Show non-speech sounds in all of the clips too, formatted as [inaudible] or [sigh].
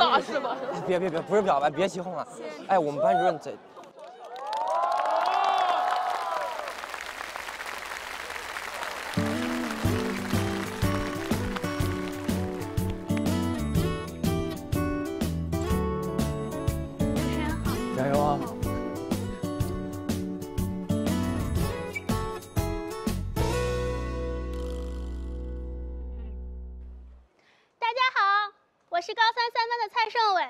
打是吧？[laughs] 别别别，不是表白，别起哄了。哎，我们班主任在。加油啊！我是高三三班的蔡胜伟。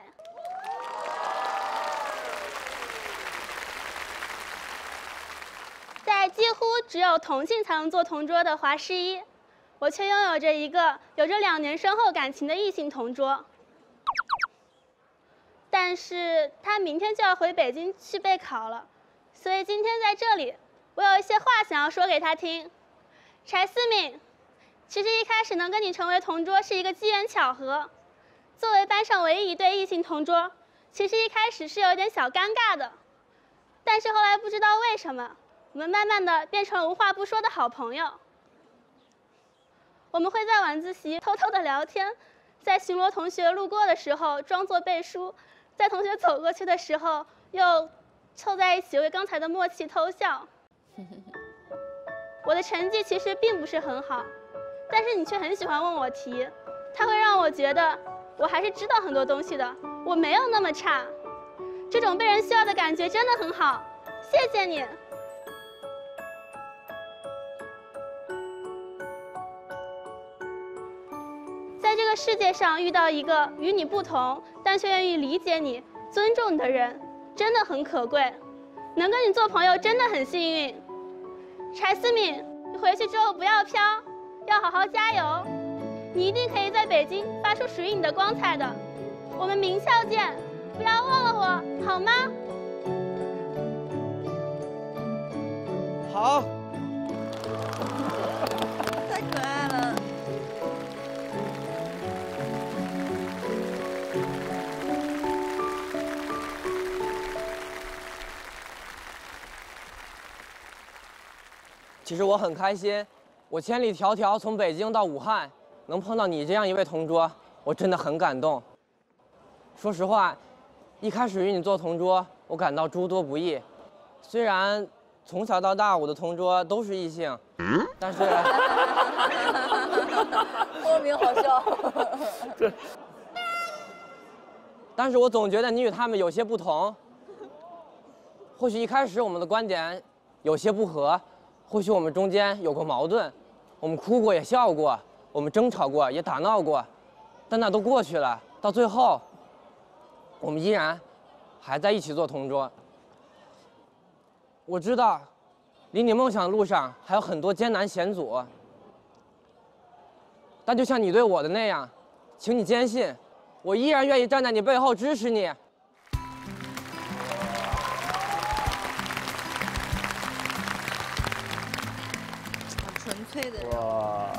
在几乎只有同性才能做同桌的华师一，我却拥有着一个有着两年深厚感情的异性同桌。但是他明天就要回北京去备考了，所以今天在这里，我有一些话想要说给他听。柴思敏，其实一开始能跟你成为同桌是一个机缘巧合。作为班上唯一一对异性同桌，其实一开始是有点小尴尬的，但是后来不知道为什么，我们慢慢的变成了无话不说的好朋友。我们会在晚自习偷偷的聊天，在巡逻同学路过的时候装作背书，在同学走过去的时候又凑在一起为刚才的默契偷笑。我的成绩其实并不是很好，但是你却很喜欢问我题，它会让我觉得我还是知道很多东西的，我没有那么差。这种被人需要的感觉真的很好，谢谢你。在这个世界上遇到一个与你不同，但却愿意理解你、尊重你的人，真的很可贵。能跟你做朋友真的很幸运。柴思敏，你回去之后不要飘，要好好加油。你一定可以在北京发出属于你的光彩的。我们名校见，不要忘了我，好吗？好。太可爱了。其实我很开心，我千里迢迢从北京到武汉，能碰到你这样一位同桌，我真的很感动。说实话，一开始与你做同桌，我感到诸多不易。虽然从小到大我的同桌都是异性，但是 [laughs] 莫名好笑。[laughs] 但是我总觉得你与他们有些不同。或许一开始我们的观点有些不合，或许我们中间有过矛盾，我们哭过也笑过，我们争吵过也打闹过，但那都过去了。到最后，我们依然还在一起做同桌。我知道，离你梦想的路上还有很多艰难险阻，但就像你对我的那样，请你坚信，我依然愿意站在你背后支持你。好纯粹的。哇，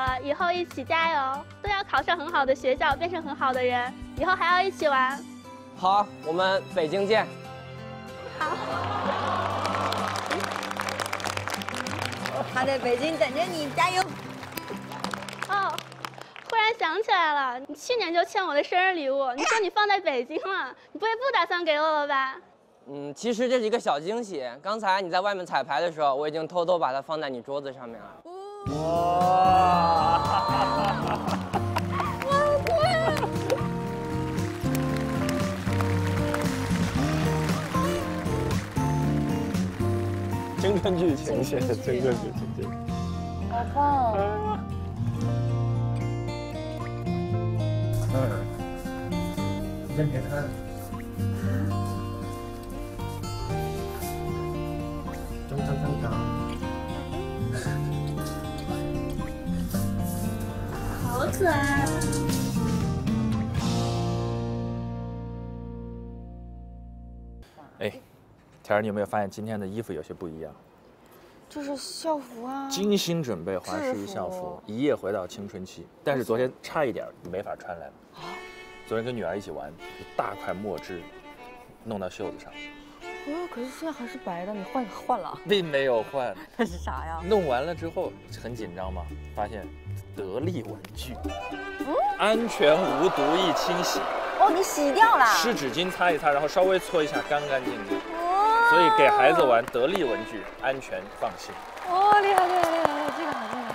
了，以后一起加油，都要考上很好的学校，变成很好的人，以后还要一起玩。好，我们北京见。好，他在北京等着你，加油！哦，忽然想起来了，你去年就欠我的生日礼物，你说你放在北京了，你不会不打算给我了吧？嗯，其实这是一个小惊喜。刚才你在外面彩排的时候，我已经偷偷把它放在你桌子上面了。哇！青春剧情节，青春剧情节。好棒哦！嗯，先给他。可爱。哎，田儿，你有没有发现今天的衣服有些不一样？就是校服啊。精心准备华师一校服服，一夜回到青春期。但是昨天差一点没法穿来了。昨天跟女儿一起玩，一大块墨汁弄到袖子上。哦，可是现在还是白的，你换换了？并没有换。[laughs] 那是啥呀？弄完了之后很紧张嘛，发现得力文具，安全无毒易清洗，哦，你洗掉了？湿纸巾擦一擦，然后稍微搓一下，干干净净。哦所以给孩子玩得力文具，安全放心。哦，厉害厉害厉害厉害，这个好这个好。